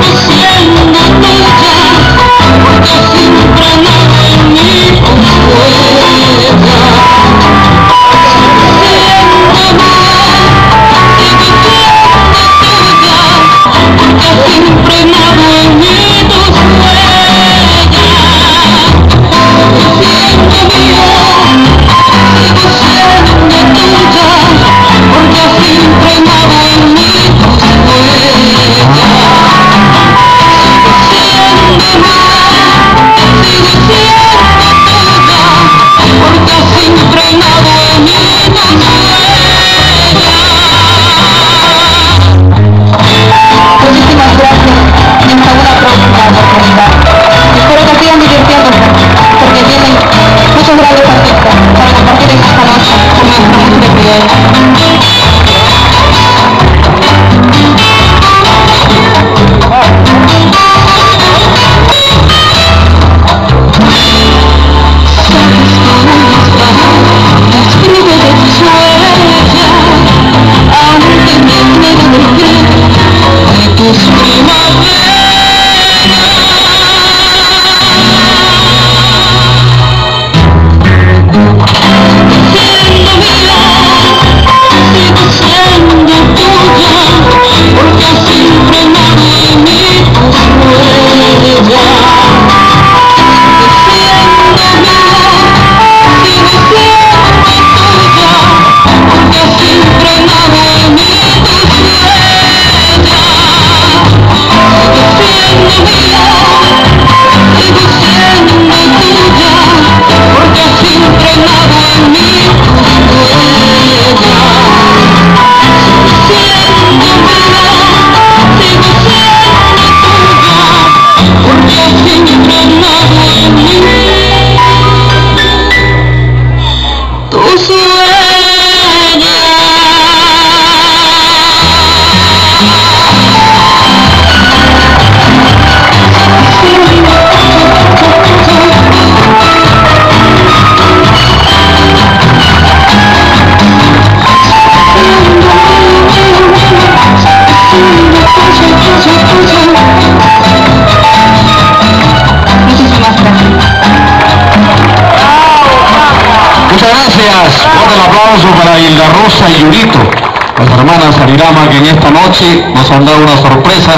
Peace. revoir. Aplauso para Hilda Rosa y Yurito, las hermanas Arirama que en esta noche nos han dado una sorpresa